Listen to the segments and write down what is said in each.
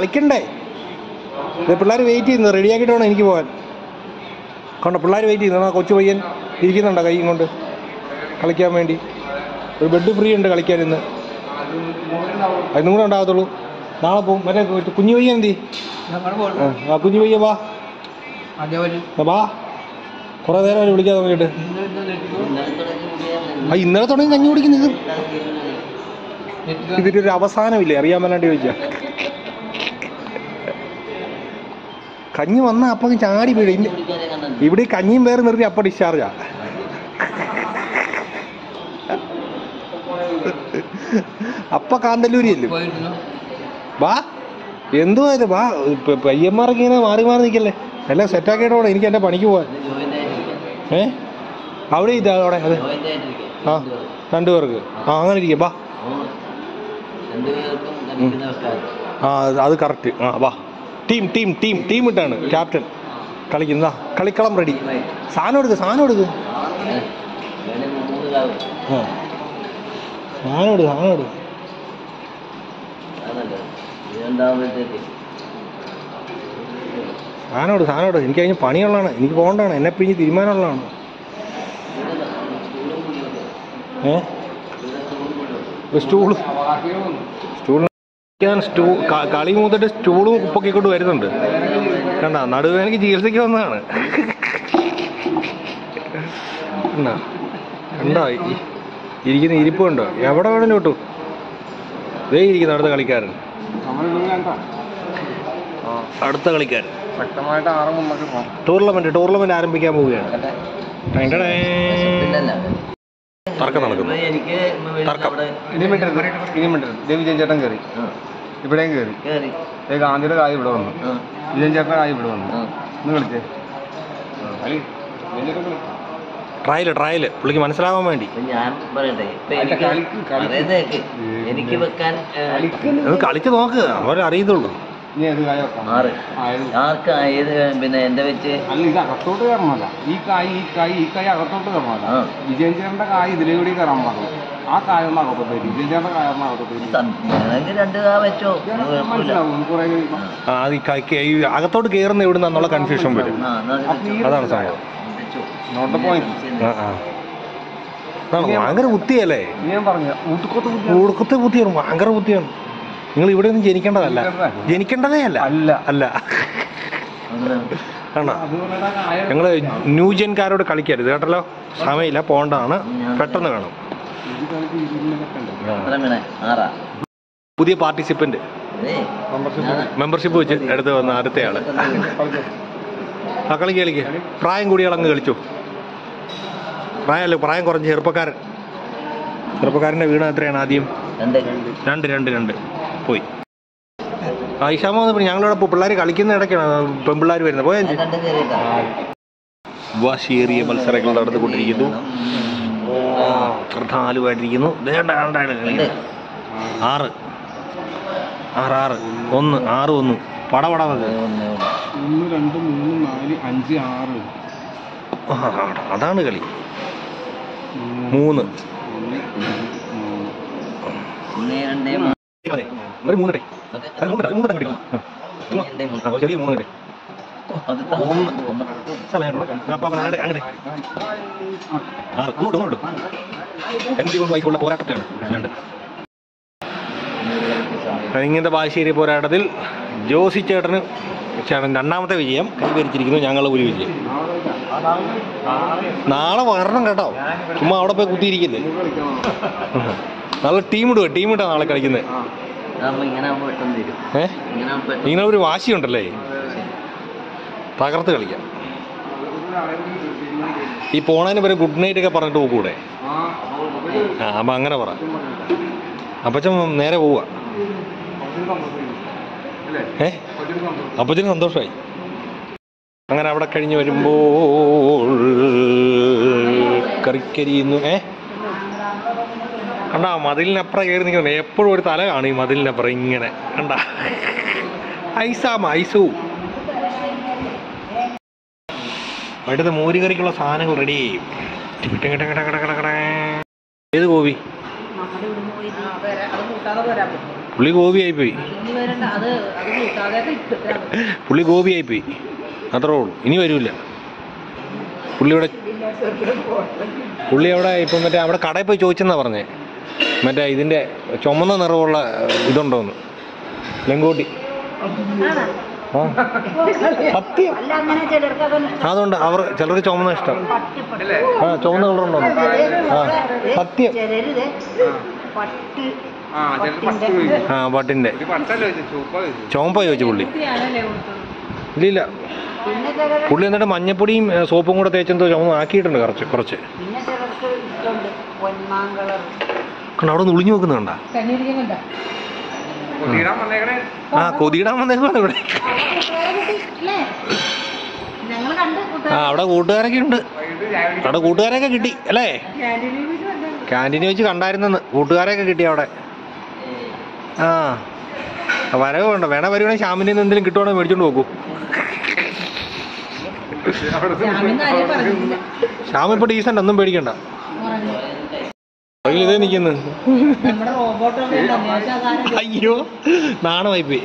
കളിക്കണ്ടേ? പിള്ളേർ വെയിറ്റ് ചെയ്യുന്നു. റെഡിയാക്കിയിട്ട് വേണം എനിക്ക് പോകാൻ? കണ്ടോ പിള്ളേർ വെയിറ്റ് ചെയ്യുന്നു. ആ കൊച്ചു പയ്യൻ ഇരിക്കുന്നുണ്ടോ കൈയും കൊണ്ട് കളിക്കാൻ വേണ്ടി. ഒരു ബെഡ് ഫ്രീ ഉണ്ട് കളിക്കാൻ ഇന്ന്. അതിനും കൂടെ ഉണ്ടാകത്തുള്ളൂ. നാളെ പോകും. മറ്റേ കുഞ്ഞു പയ്യൻ എന്തി ആ കുഞ്ഞു പയ്യ വാ. വാ. കുറേ നേരം അവർ വിളിക്കാൻ തുടങ്ങിയിട്ട്. ആ ഇന്നലെ തുടങ്ങി കഞ്ഞി കുടിക്കുന്നത്. ഇത് ഇതിന്റെ ഒരു അവസാനമില്ലേ? അറിയാൻ വേണ്ടി ചോദിച്ചാ. കഞ്ഞി വന്ന അപ്പം ചാടി വീഴ. ഇവിടെ കഞ്ഞിയും വേറെ നിർത്തി അപ്പം ഡിസ്ചാർജാ അപ്പ കാന്തല്ലൂരി അല്ലേ വാ. എന്തുവാ ഇത്? വാ. പയ്യന്മാർക്ക് ഇങ്ങനെ മാറി മാറി നിൽക്കല്ലേ? എല്ലാം സെറ്റാക്കിയിട്ടോടെ എനിക്ക് എന്റെ പണിക്ക് പോവാൻ. ഏ? അവിടെ ഇതാ അവിടെ അതെ. ആ രണ്ടു പേർക്ക്. ആ അങ്ങനെ ഇരിക്കാം. വാ. ആ അത് കറക്റ്റ് ആ വാ. ടീം ടീം ടീം ടീം ഇട്ടാണ് ക്യാപ്റ്റൻ കളിക്കുന്ന കളിക്കളം റെഡി സാധനം എടുക്ക് സാധനം എടുക്ക്. സാധനം എടുക്ക് സാധനം എടുക്ക്. സാധനം എടുക്ക് സാധനം എടുക്ക്. എനിക്ക് അതിന് പണിയുള്ളതാണ്. എനിക്ക് പോകേണ്ടതാണ്. എന്നെ പിഴിഞ്ഞ് തീരുമാനമുള്ളതാണ്. ഏ? ഒരു സ്റ്റൂൾ സ്റ്റൂൾ ഞാൻ സ്റ്റൂ കളി മൂത്തിട്ട് സ്റ്റൂളും കുപ്പൊക്കെ വരുന്നുണ്ട്. കണ്ട നടുവേനക്ക് ചികിത്സയ്ക്ക് വന്നതാണ്. കണ്ടോ ഇരിക്കുന്ന ഇരിപ്പ് കണ്ടോ? എവിടെ വേണേലും കിട്ടും ഇതേ ഇരിക്കുന്ന അടുത്ത കളിക്കാരൻ. അടുത്ത കളിക്കാരൻ. ടൂർണമെന്റ് ടൂർണമെന്റ് ആരംഭിക്കാൻ പോവുകയാണ്. തർക്കം നടക്കുന്നു. എനിക്ക് തർക്കം. ഇനിയും ഇനിയും വിജയൻ ചേട്ടൻ കയറി ഇവിടെയും കയറി കേറി. ദേ ഗാന്ധിയുടെ കായ് ഇവിടെ വന്നു. വിജയൻ ചേട്ടൻ കായ് ഇവിടെ വന്നു. ഒന്ന് കളിച്ചേ. Trial trial. പുള്ളിക്ക് മനസ്സിലാവാൻ വേണ്ടി. ഞാൻ പറയട്ടെ എനിക്ക് കളിക്ക്. വെക്കാൻ കളിച്ച് നോക്ക്. അവരറിയത്തുള്ളൂ ആർക്ക് ഏത് പിന്നെ എന്റെ വെച്ച്? അല്ല ഇത് അകത്തോട്ട് കയറണമല്ല. ഈ കായ് ഈ കായ് ഈ കായ് അകത്തോട്ട് കയറണമല്ല. വിജയചേരന്റെ വിജയൻ കായ് ഇതിലേ കൂടി കയറാൻ പാടില്ല ആ കായ ഒന്ന് അകത്തോട്ട് വിജയൻ ചേട്ടന്റെ കായ ഒന്ന് അകത്തോട്ട് രണ്ട് കാ വെച്ചോ. മനസ്സിലാവും കുറെ ആ, ഈ ക- ക- ഈ അകത്തോട്ട് കയറുന്ന എവിടെ നിന്നുള്ള കൺഫ്യൂഷൻ വരും. അതാണ് സംഭവം നോട്ട് പോയിന്റ്. ആ ആ. ഭയങ്കര ബുദ്ധിയല്ലേ? ഞാൻ പറഞ്ഞു ഊടുക്കത്തെ ബുദ്ധിയാണ് ഭയങ്കര ബുദ്ധിയാണ്. നിങ്ങൾ ഇവിടെ ഒന്നും ജനിക്കേണ്ടതല്ല. ജനിക്കേണ്ടതേ അല്ല. അല്ല. അല്ല. ആണോ? ഞങ്ങൾ ന്യൂജൻകാരോട് കളിക്കരുത് കേട്ടല്ലോ? സമയമില്ല പോണ്ടാണ് പെട്ടെന്ന് കാണും. പുതിയ പാർട്ടിസിപ്പന്റ്. മെമ്പർഷിപ്പ് വെച്ച് എടുത്ത് വന്ന അടുത്തയാൾ ആ കളിക്ക് കളിക്ക്. പ്രായം കൂടിയ അങ്ങ് കളിച്ചു. പ്രായമല്ല പ്രായം കുറഞ്ഞ ചെറുപ്പക്കാരൻ. ചെറുപ്പക്കാരന്റെ വീണ എത്രയാണ് ആദ്യം? രണ്ട് രണ്ട് രണ്ട്. പോയി. ഐഷാമ വന്നപ്പോൾ ഞങ്ങളോടൊപ്പം പിള്ളേർ കളിക്കുന്ന ഇടയ്ക്കാണ് പെൺപിള്ളേർ വരുന്നത്. പോയാ വാശിയേറിയ മത്സരങ്ങൾ നടന്നുകൊണ്ടിരിക്കുന്നു. രണ്ട് ആറ്. ആറ് ആറ്. ഒന്ന് ആറ് ഒന്ന്. പടപട ഒന്ന് രണ്ട് മൂന്ന് നാല് അഞ്ച് ആറ്. അതാണ് കളി. മൂന്ന്. മൂന്ന് മൂന്ന് മൂന്ന്. ഇങ്ങനത്തെ ബാശ്ശേരി പോരാട്ടത്തിൽ ജോസി ചേട്ടന് ചേട്ടൻ രണ്ടാമത്തെ വിജയം കൈവരിച്ചിരിക്കുന്നു ഞങ്ങൾ ഒരു വിജയം നാളെ വരണം കേട്ടോ. ചുമ്മാ അവിടെ പോയി കുത്തിയിരിക്കില്ലേ? നല്ല ടീം ഇടുക ടീം ഇട്ടാ നാളെ കളിക്കുന്നത് ഇങ്ങനെ ഒരു വാശിയുണ്ടല്ലേ? തകർത്ത് കളിക്കാം. ഈ പോണതിന് പേര് ഗുഡ് നൈറ്റ് ഒക്കെ പറഞ്ഞിട്ട് പോകൂടെ ആ അപ്പം അങ്ങനെ പറ. അപ്പച്ചൻ നേരെ പോവുക ഏ? അപ്പച്ചന് സന്തോഷമായി അങ്ങനെ അവിടെ കഴിഞ്ഞ് വരുമ്പോൾ കറിക്കരിയുന്നു ഏ? കണ്ടാ മതിലിനപ്പുറം കയറി നിൽക്കുന്നത് എപ്പോഴും ഒരു തല കാണും ഈ മതിലിനപ്പുറം ഇങ്ങനെ. കണ്ട? ഐസാമ ഐസു. അടുത്ത മോരുകറിക്കുള്ള സാധനങ്ങൾ റെഡി ഏത് ഗോപി? പുള്ളി ഗോപിയായി പോയി. പുള്ളി ഗോപിയായി പോയി. അത്രേ ഉള്ളൂ. ഇനി വരൂല പുള്ളി ഇവിടെ പുള്ളി അവിടെ ഇപ്പം മറ്റേ അവിടെ കടയിൽ പോയി ചോദിച്ചെന്നാ പറഞ്ഞേ. മറ്റേ ഇതിന്റെ ചുമന്ന നിറമുള്ള ഇതുണ്ടോന്ന് ലങ്കോട്ടി. ആ. സത്യം. അതുകൊണ്ട് അവർ ചിലർക്ക് ചുമന്ന ഇഷ്ടം. ആ ചുമന്ന കളറുണ്ടോ ആ സത്യം. ആ. പട്ടിന്റെ. പട്ടിന്റെ ചുമപ്പ ചോദിച്ചു പുള്ളി. ഇല്ലില്ല. പുള്ളി എന്നിട്ട് മഞ്ഞപ്പൊടിയും സോപ്പും കൂടെ തേച്ചെന്തോ ചുമന്ന് ആക്കിയിട്ടുണ്ട് കുറച്ച് കുറച്ച്. കണ്ടോ അവിടെ നിന്ന് ഒളിഞ്ഞു നോക്കുന്നുണ്ടാ കണ്ട വന്നേക്കണേ. ആ കൊതിയിടാൻ വന്നേക്കാണ് ഇവിടെ? ആ അവിടെ കൂട്ടുകാരൊക്കെ ഉണ്ട്. അവിടെ കൂട്ടുകാരൊക്കെ കിട്ടി അല്ലേ? ക്യാന്റീനിൽ വെച്ച് കണ്ടായിരുന്നെന്ന്. കൂട്ടുകാരൊക്കെ കിട്ടി അവിടെ. ആ. വരവ് വേണ്ട. വേണ വരുവാണെങ്കിൽ ശ്യാമിന്റെ എന്തെങ്കിലും കിട്ടുവാണെങ്കിൽ മേടിച്ചോണ്ട് നോക്കൂ. ശ്യാമിപ്പോ ശ്യാം ഇപ്പൊ ഡീസന്റ് ഒന്നും പേടിക്കണ്ട. ഇതേ നിൽക്കുന്നു അയ്യോ. നാണമായി പോയി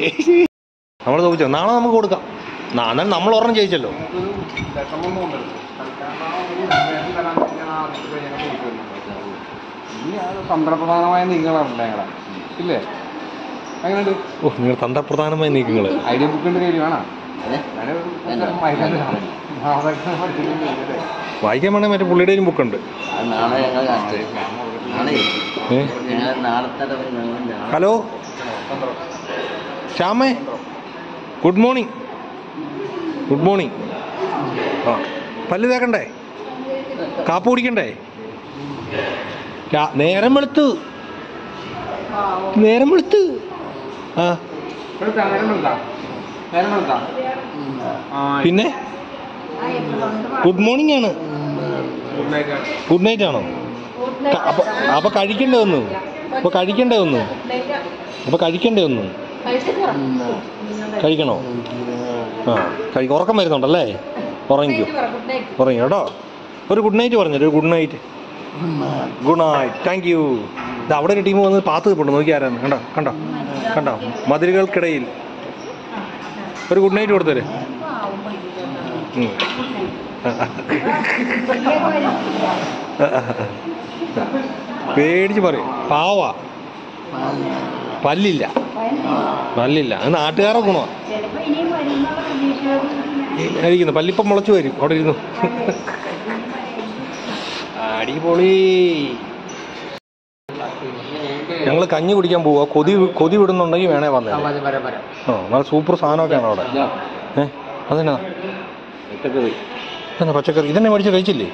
നമ്മൾ തോപ്പിച്ചോ നാളെ നമുക്ക് കൊടുക്കാം. എന്നാലും നമ്മൾ ഒരെണ്ണം ജയിച്ചല്ലോ. അത് തന്ത്രപ്രധാനമായ ഞങ്ങളെ. ഇല്ലേ? അങ്ങനെ ഓ നിങ്ങൾ തന്ത്രപ്രധാനമായ നീക്കങ്ങൾ ഐഡിയ ബുക്കിന്റെ കയ്യിൽ വേണം? വായിക്കാൻ വേണേ മറ്റേ പുള്ളിയുടെ ഒരു ബുക്കുണ്ട്. ഹലോ? ശ്യാമേ? Good morning. Good morning. ആ പല്ല് തേക്കണ്ടേ? കാപ്പ് കുടിക്കണ്ടേ? രാ- നേരം വെളുത്തു. നേരം വെളുത്തു. ആ. വെളുത്താ, നേരം വെളുത്താ? നേരം വെളുത്താ? ആ, പിന്നെ? ഗുഡ് മോർണിംഗ് ആണ്. Good night ആണ്. ഗുഡ് നൈറ്റ് ആണോ? അപ്പൊ അപ്പൊ കഴിക്കണ്ടേ ഒന്ന് അപ്പൊ കഴിക്കണ്ടേ ഒന്ന് അപ്പൊ കഴിക്കണ്ടേ ഒന്ന് കഴിക്കണോ? ആ കഴി ഉറക്കം വരുന്നുണ്ടല്ലേ? ഉറങ്ങിക്കോ. ഉറങ്ങി കേട്ടോ. ഒരു ഗുഡ് നൈറ്റ് പറഞ്ഞു ഒരു good night good night thank you ഇത് അവിടെ ഒരു ടീം വന്ന് പാത്ത് നിൽപ്പുണ്ട് നോക്കി ആരാന്ന്. കണ്ടോ കണ്ടോ കണ്ടോ. മതിലുകൾക്കിടയിൽ. ഒരു ഗുഡ് നൈറ്റ് കൊടുത്തര്. പേടിച്ച് പറയും. പാവ. പല്ലില്ല. പല്ലില്ല. അത് നാട്ടുകാരെ ഗുണമാണ് ഇരിക്കുന്നു. പല്ലിപ്പം മുളച്ചു വരും. അവിടെ ഇരുന്നു. അടിപൊളി. ഞങ്ങൾ കഞ്ഞി കുടിക്കാൻ പോവാ. കൊതി കൊതി വിടുന്നുണ്ടെങ്കിൽ വേണേ വന്നേ ആ നല്ല സൂപ്പർ സാധനമൊക്കെയാണ് അവിടെ. ഏഹ് അതെന്നാ? ഇതെന്നാ പച്ചക്കറി? ഇതന്നെ മേടിച്ച് കഴിച്ചില്ലേ?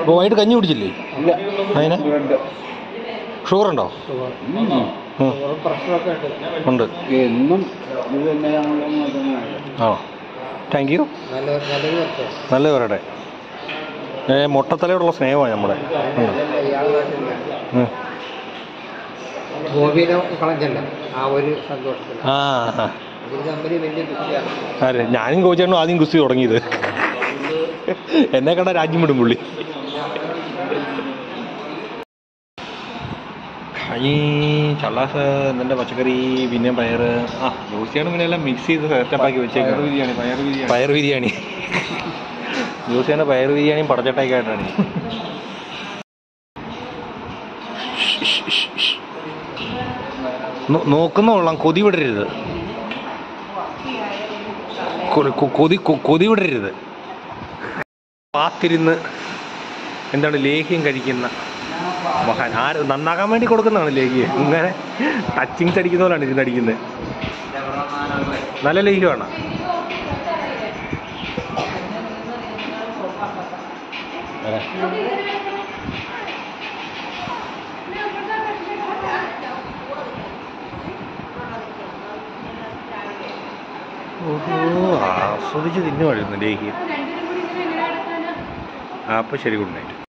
അപ്പോൾ വൈകിട്ട് കഞ്ഞി കുടിച്ചില്ലേ? അതിനെ ഷുഗർ ഉണ്ടോ. ഉണ്ട്. എന്നും ആ. താങ്ക് യു നല്ല പറയട്ടെ ഏ മുട്ടത്തലയോടുള്ള സ്നേഹമാണ് നമ്മുടെ. ഗോപിനെ കളഞ്ഞല്ല ആ ഒരു സന്തോഷത്തിൽ. ആ. അതെ ഞാനും കോച്ചാണ് ആദ്യം ഗുസ്തി തുടങ്ങിയത്? എന്നെ കണ്ട രാജ്യം വിടും പുള്ളി. ഈ ചള്ളാസ് എന്നിന്റെ പച്ചക്കറി പിന്നെ പയറ്? ആ ജോസിയാണ് പിന്നെ എല്ലാം മിക്സ് ചെയ്ത് സെറ്റപ്പാക്കി വെച്ചേക്കാം പയർ ബിരിയാണി പയർ ബിരിയാണി. ജോസിയാണ് പയർ ബിരിയാണിയും പടച്ചട്ടയൊക്കെ ആയിട്ടാണ് നോക്കുന്ന കൊള്ളാം കൊതി വിടരുത്. കൊതി കൊതി വിടരുത് കാത്തിരുന്ന് എന്താണ് ലേഹ്യം കഴിക്കുന്ന മഹാൻ. ആര് നന്നാകാൻ വേണ്ടി കൊടുക്കുന്നതാണ് ലേഹ്യം. ഇങ്ങനെ ടച്ചിങ് അടിക്കുന്ന പോലാണ് ഇരുന്ന് അടിക്കുന്നത്. നല്ല ലേഹ്യമാണ്. ആസ്വദിച്ച് തിന്നുമായിരുന്നു ലേഹ്യം ആ അപ്പോൾ ശരി ഗുഡ് നൈറ്റ്.